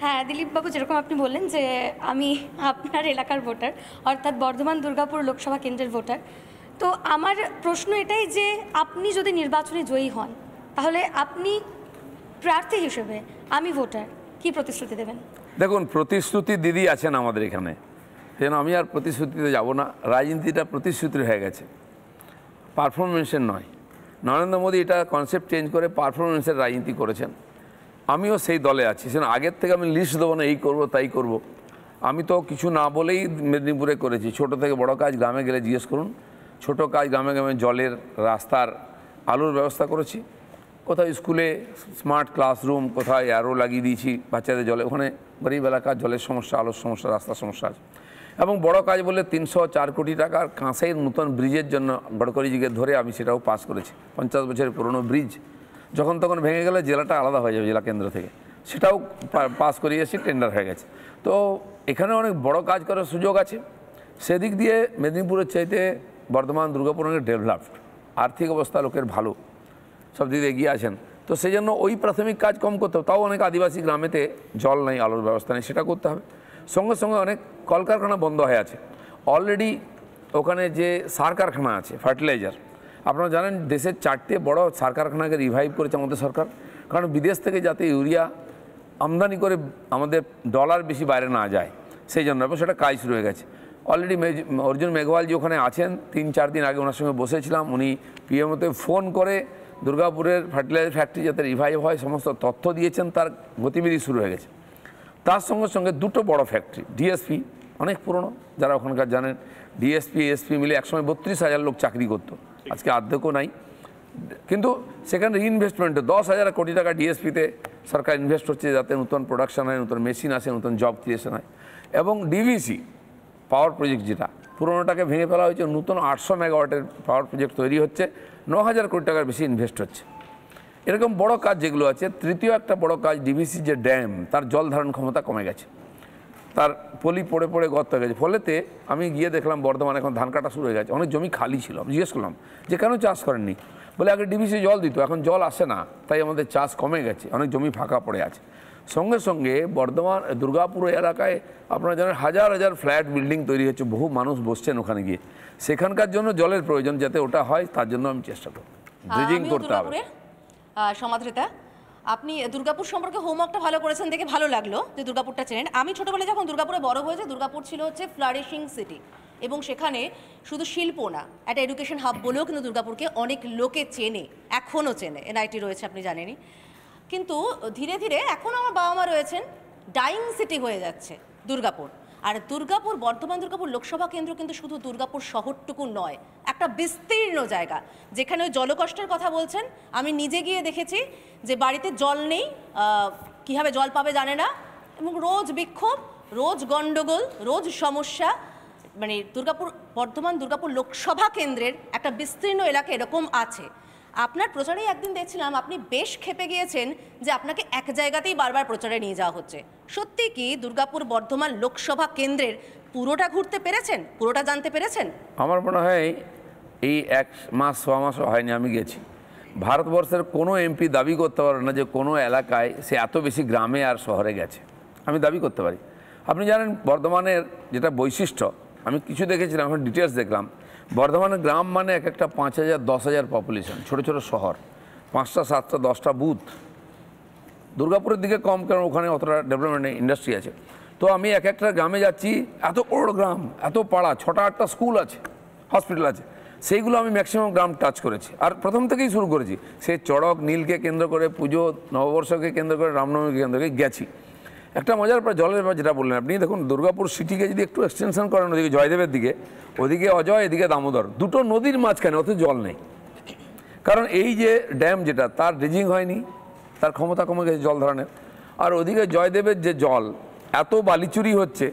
হ্যাঁ দিলীপবাবু যেরকম আপনি বললেন যে আমি আপনার এলাকার ভোটার, অর্থাৎ বর্ধমান দুর্গাপুর লোকসভা কেন্দ্রের ভোটার। তো আমার প্রশ্ন এটাই যে আপনি যদি নির্বাচনে জয়ী হন, তাহলে আপনি প্রার্থী হিসেবে আমি ভোটার কি প্রতিশ্রুতি দেবেন? দেখুন, প্রতিশ্রুতি দিদি আছেন আমাদের এখানে। যেন আমি আর প্রতিশ্রুতিতে যাব না। রাজনীতিটা প্রতিশ্রুতির হয়ে গেছে। পারফরমেন্সের নয়। নরেন্দ্র মোদী এটা কনসেপ্ট চেঞ্জ করে পারফরমেন্সের রাজনীতি করেছেন। আমিও সেই দলে আছি। সেজন্য আগের থেকে আমি লিস্ট দেবো না, এই করব, তাই করব। আমি তো কিছু না বলেই মেদিনীপুরে করেছি। ছোট থেকে বড় কাজ গ্রামে গেলে জিজ্ঞেস করুন। ছোট কাজ গ্রামে গ্রামে জলের রাস্তার আলোর ব্যবস্থা করেছি। কোথাও স্কুলে স্মার্ট ক্লাসরুম কোথায় অ্যারো লাগিয়ে দিয়েছি বাচ্চাদের জলে। ওখানে গরিব এলাকার জলের সমস্যা, আলোর সমস্যা, রাস্তার সমস্যা আছে। এবং বড় কাজ বলে তিনশো চার কোটি টাকার কাঁসাইয়ের নতুন ব্রিজের জন্য গডকরিজিকে ধরে আমি সেটাও পাস করেছি। পঞ্চাশ বছরের পুরনো ব্রিজ যখন তখন ভেঙে গেলে জেলাটা আলাদা হয়ে যাবে, জেলা কেন্দ্র থেকে। সেটাও পাস করিয়েছি টেন্ডার হয়ে গেছে। তো এখানে অনেক বড় কাজ করার সুযোগ আছে। সেদিক দিয়ে মেদিনীপুরের চাইতে বর্ধমান দুর্গাপুর অনেক ডেভেলপড আর্থিক অবস্থা লোকের ভালো, সব দিকে এগিয়ে আছেন। তো সেই জন্য ওই প্রাথমিক কাজ কম করতে হবে। তাও অনেক আদিবাসী গ্রামেতে জল নেই, আলোর ব্যবস্থা নেই, সেটা করতে হবে। সঙ্গে সঙ্গে অনেক কলকারখানা বন্ধ হয়ে আছে। অলরেডি ওখানে যে সার কারখানা আছে ফার্টিলাইজার আপনারা জানেন দেশের চারটে বড় সার কারখানাকে রিভাইভ করেছে আমাদের সরকার। কারণ বিদেশ থেকে যাতে ইউরিয়া আমদানি করে আমাদের ডলার বেশি বাইরে না যায়, সেই জন্য। এবং সেটা কাজ শুরু হয়ে গেছে অলরেডি অর্জুন মেঘওয়ালজি ওখানে আছেন। তিন, চার দিন আগে ওনার সঙ্গে বসেছিলাম। উনি পিএমওতে ফোন করে দুর্গাপুরের ফার্টিলাইজার ফ্যাক্টরি যাতে রিভাইভ হয়, সমস্ত তথ্য দিয়েছেন, তার গতিবিধি শুরু হয়ে গেছে। তার সঙ্গে সঙ্গে দুটো বড় ফ্যাক্টরি ডিএসপি অনেক পুরনো, যারা ওখানকার জানেন। ডিএসপি এসপি মিলে একসময় বত্রিশ হাজার লোক চাকরি করতো। আজকে আর্ধেকও নাই। কিন্তু সেখানে রিইনভেস্টমেন্টে দশ হাজার কোটি টাকা ডিএসপিতে সরকার ইনভেস্ট হচ্ছে যাতে নতুন প্রোডাকশন হয়, নতুন মেশিন আসে, নতুন জব ক্রিয়েশন হয়। এবং ডিভিসি পাওয়ার প্রজেক্ট যেটা, পুরোনোটাকে ভেঙে ফেলা হয়েছে, নতুন আটশো মেগাওয়াটের পাওয়ার প্রজেক্ট তৈরি হচ্ছে ন হাজার কোটি টাকার বেশি ইনভেস্ট হচ্ছে। এরকম বড় কাজ যেগুলো আছে, তৃতীয় একটা বড় কাজ ডিভিসি যে ড্যাম তার জল ধারণ ক্ষমতা কমে গেছে। তার পলি পড়ে পড়ে গর্ত হয়ে গেছে। ফলেতে আমি গিয়ে দেখলাম বর্ধমানে এখন ধান কাটা শুরু হয়ে গেছে। অনেক জমি খালি ছিল। আমি জিজ্ঞেস করলাম যে কেন চাষ করেননি? বলে আগে ডিভিসি জল দিত এখন জল আসে না তাই আমাদের চাষ কমে গেছে অনেক জমি ফাঁকা পড়ে আছে। সঙ্গে সঙ্গে বর্ধমান দুর্গাপুর এলাকায় আপনারা জানেন হাজার হাজার ফ্ল্যাট বিল্ডিং তৈরি হচ্ছে বহু মানুষ বসছেন ওখানে গিয়ে। সেখানকার জন্য জলের প্রয়োজন যাতে ওটা হয় তার জন্য আমি চেষ্টা করব। ব্রিজিং করতে হবে। সমাদৃতা। আপনি দুর্গাপুর সম্পর্কে হোমওয়ার্কটা ভালো করেছেন দেখে ভালো লাগল যে দুর্গাপুরটা চেনেন। আমি ছোটবেলায় যখন দুর্গাপুরে বড় হয়েছে, দুর্গাপুর ছিল হচ্ছে ফ্লারিশিং সিটি এবং সেখানে শুধু শিল্প না, একটা এডুকেশন হাব বলেও কিন্তু দুর্গাপুরকে অনেক লোকে চেনে, এখনও চেনে। এনআইটি রয়েছে আপনি জানেনই। কিন্তু ধীরে ধীরে এখন আমার বাবা মা রয়েছেন ডাইং সিটি হয়ে যাচ্ছে দুর্গাপুর। আর দুর্গাপুর, বর্ধমান দুর্গাপুর লোকসভা কেন্দ্র কিন্তু শুধু দুর্গাপুর শহরটুকু নয়, একটা বিস্তীর্ণ জায়গা। যেখানে ওই জলকষ্টের কথা বলছেন, আমি নিজে গিয়ে দেখেছি যে বাড়িতে জল নেই কীভাবে জল পাবে জানে না। এবং রোজ বিক্ষোভ, রোজ গন্ডগোল রোজ সমস্যা। মানে দুর্গাপুর, বর্ধমান দুর্গাপুর লোকসভা কেন্দ্রের একটা বিস্তীর্ণ এলাকা এরকম আছে। আপনার প্রচারে একদিন দেখছিলাম, আপনি বেশ খেপে গিয়েছেন যে আপনাকে এক জায়গাতেই বারবার প্রচারে নিয়ে যাওয়া হচ্ছে। সত্যি কি দুর্গাপুর, বর্ধমান লোকসভা কেন্দ্রের পুরোটা ঘুরতে পেরেছেন? পুরোটা জানতে পেরেছেন? আমার মনে হয় এই এক মাস, ছ মাসও হয়নি আমি গেছি। ভারতবর্ষের কোনো এমপি দাবি করতে পারে না যে কোনো এলাকায় সে এত বেশি গ্রামে আর শহরে গেছে। আমি দাবি করতে পারি। আপনি জানেন, বর্ধমানের যেটা বৈশিষ্ট্য, আমি কিছু দেখেছিলাম, এখন ডিটেলস দেখলাম। বর্ধমানের গ্রাম মানে এক একটা পাঁচ হাজার, দশ হাজার পপুলেশন ছোটো ছোটো শহর। পাঁচটা, সাতটা, দশটা বুথ। দুর্গাপুরের দিকে কম, কারণ ওখানে অতটা ডেভেলপমেন্ট ইন্ডাস্ট্রি আছে। তো আমি এক একটা গ্রামে যাচ্ছি, এত বড় গ্রাম, এত পাড়া, ছটা, আটটা স্কুল আছে হসপিটাল আছে। সেইগুলো আমি ম্যাক্সিমাম গ্রাম টাচ করেছি। আর প্রথম থেকেই শুরু করেছি। সে চড়ক, নীলকে কেন্দ্র করে পুজো, নববর্ষকে কেন্দ্র করে, রামনবমীকে কেন্দ্র করে গেছি। একটা মজার পর জলের ব্যাপার যেটা বললেন আপনি, দেখুন দুর্গাপুর সিটিকে যদি একটু এক্সটেনশন করেন ওদিকে, জয়দেবের দিকে, ওদিকে অজয়, এদিকে দামোদর, দুটো নদীর মাঝখানে অত জল নেই। কারণ এই যে ড্যাম যেটা, তার ড্রেজিং হয়নি, তার ক্ষমতা কমে গেছে জল ধরনের আর ওদিকে জয়দেবের যে জল, এত বালিচুরি হচ্ছে,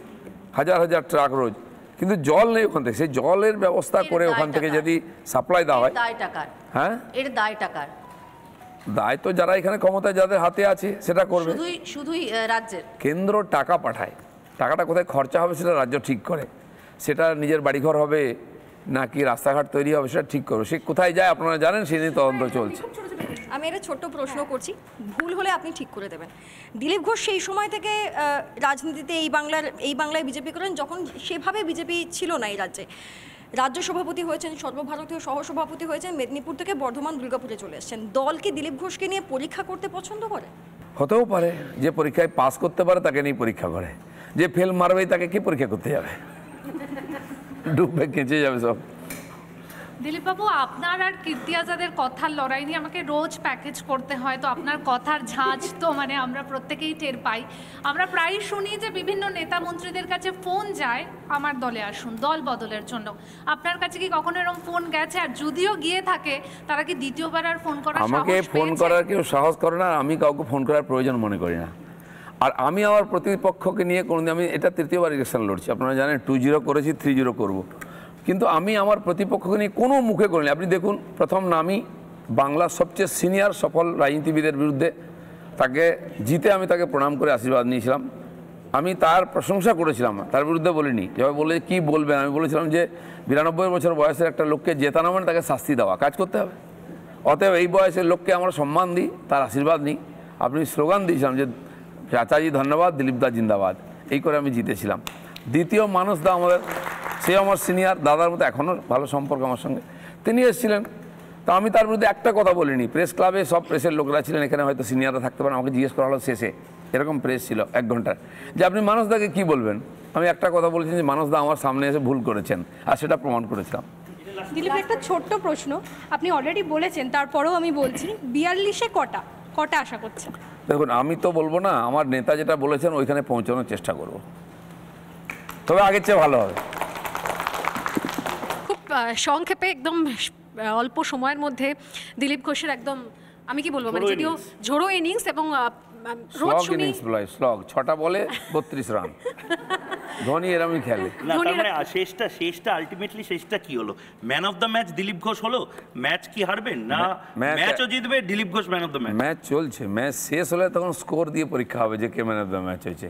হাজার হাজার ট্রাক রোজ। কিন্তু জল নেই ওখান থেকে। সেই জলের ব্যবস্থা করে ওখান থেকে যদি সাপ্লাই দেওয়া হয়। দায় টাকার। হ্যাঁ? এর দায় টাকার। দায় তো যারা এখানে ক্ষমতায় যাদের হাতে আছে সেটা করবে। শুধুই শুধুই রাজ্যের। কেন্দ্র টাকা পাঠায়। টাকাটা কোথায় খরচা হবে সেটা রাজ্য ঠিক করে। সেটা নিজের বাড়িঘর হবে নাকি রাস্তাঘাট তৈরি হবে সেটা ঠিক করবে। সে কোথায় যায় আপনারা জানেন সে নিয়ে তদন্ত চলছে। আমি একটা ছোট্ট প্রশ্ন করছি। ভুল হলে আপনি ঠিক করে দেবেন। দিলীপ ঘোষ সেই সময় থেকে রাজনীতিতে এই বাংলার এই বাংলায় বিজেপি করেন যখন সেভাবে বিজেপি ছিল না এই রাজ্যে। রাজ্য সভাপতি হয়েছেন সর্বভারতীয় সহসভাপতি হয়েছেন মেদিনীপুর থেকে বর্ধমান দুর্গাপুরে চলে এসেছেন। দল কি দিলীপ ঘোষকে নিয়ে পরীক্ষা করতে পছন্দ করে? হতেও পারে। যে পরীক্ষায় পাস করতে পারে তাকে নিয়ে পরীক্ষা করে। যে ফেল মারবে তাকে কি পরীক্ষা করতে যাবে? ডুববে কেঁচে যাবে সব। দিলীপবাবু আপনার আর কীর্তি আজাদের কথার লড়াই নিয়ে আমাকে রোজ প্যাকেজ করতে হয় তো আপনার কথার ঝাঁজ তো মানে আমরা প্রত্যেকেই টের পাই। আমরা প্রায়ই শুনি যে বিভিন্ন নেতা মন্ত্রীদের কাছে ফোন যায় আমার দলে আসুন দল বদলের জন্য। আপনার কাছে কি কখনো এরকম ফোন গেছে? আর যদিও গিয়ে থাকে তারা কি দ্বিতীয়বার আর ফোন করার আমাকে ফোন করার কেউ সাহস করে না আমি কাউকে ফোন করার প্রয়োজন মনে করি না। আর আমি আমার প্রতিপক্ষকে নিয়ে কোনোদিন আমি এটা তৃতীয়বার ইলেকশন লড়ছি। আপনারা জানেন টু জিরো করেছি থ্রি জিরো করব। কিন্তু আমি আমার প্রতিপক্ষকে নিয়ে কোনো মুখে করিনি আপনি দেখুন, প্রথম নামই বাংলার সবচেয়ে সিনিয়র সফল রাজনীতিবিদের বিরুদ্ধে। তাকে জিতে আমি তাকে প্রণাম করে আশীর্বাদ নিয়েছিলাম। আমি তার প্রশংসা করেছিলাম, তার বিরুদ্ধে বলিনি। যেভাবে বলে কি বলবেন? আমি বলেছিলাম যে, বিরানব্বই বছর বয়সের একটা লোককে জেতানো মানে তাকে শাস্তি দেওয়া। কাজ করতে হবে। অতএব এই বয়সের লোককে আমরা সম্মান দিই, তার আশীর্বাদ নিই। আপনি স্লোগান দিয়েছিলাম যে, চাচাজি ধন্যবাদ দিলীপ দা জিন্দাবাদ। এই করে আমি জিতেছিলাম। দ্বিতীয় মানুষ দা আমাদের সে আমার সিনিয়র দাদার মতো এখনও ভালো সম্পর্ক আমার সঙ্গে। তিনি এসেছিলেন। তো আমি তার বিরুদ্ধে একটা কথা বলিনি। প্রেস ক্লাবে সব প্রেসের লোকরা ছিলেন এখানে হয়তো সিনিয়ররা থাকতে পারেন আমাকে জিজ্ঞেস করা হলো শেষে। এরকম প্রেস ছিল এক ঘণ্টার। যে আপনি মানুষদাকে কি বলবেন? আমি একটা কথা বলেছি যে মানুষদা আমার সামনে এসে ভুল করেছেন আর সেটা প্রমাণ করেছিলাম। দিলীপ একটা ছোট্ট প্রশ্ন। আপনি অলরেডি বলেছেন তারপরেও আমি বলছি বিয়াল্লিশে কটা? কটা আশা করছেন? দেখুন আমি তো বলব না আমার নেতা যেটা বলেছেন ওইখানে পৌঁছানোর চেষ্টা করব। তবে আগের চেয়ে ভালো হবে। সংক্ষেপে একদম অল্প সময়ের মধ্যে দিলীপ ঘোষের একদম আমি কি বলব মানে যদিও ঝোড়ো ইনিংস এবং আহ, আহ, রোজ শুনি স্লগ ছটা বলে বত্রিশ রান। ধোনি এরমই খেলে। না তার মানে শেষটা শেষটা আলটিমেটলি শেষটা কি হলো? Man of the match Dilip Ghosh হলো? ম্যাচ কি হারবেন? না ম্যাচও জিতবে Dilip Ghosh man of the match match চলছে। ম্যাচ শেষ হলে তখন স্কোর দিয়ে পরীক্ষা হবে যে কে ম্যান অফ দ্য ম্যাচ হয়েছে।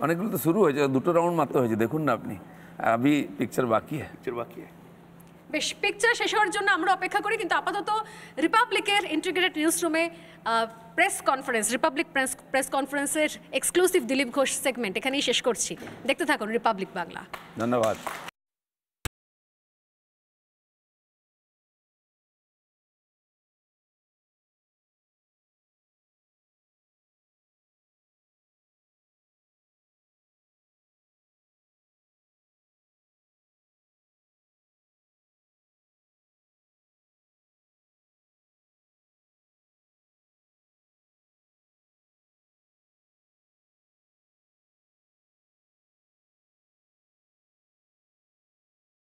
অনেকগুলো তো শুরু হয়েছে দুটো রাউন্ড মাত্র হয়েছে। দেখুন না আপনি। আবি পিকচার বাকি হ্যাঁ বাকি আছে। বেশ পিকচার শেষ হওয়ার জন্য আমরা অপেক্ষা করি, কিন্তু আপাতত রিপাবলিকের ইন্টিগ্রেটেড নিউজ রুমে press conference Republic press press কনফারেন্সের এক্সক্লুসিভ দিলীপ ঘোষ সেগমেন্ট এখানেই শেষ করছি। দেখতে থাকুন রিপাবলিক বাংলা ধন্যবাদ।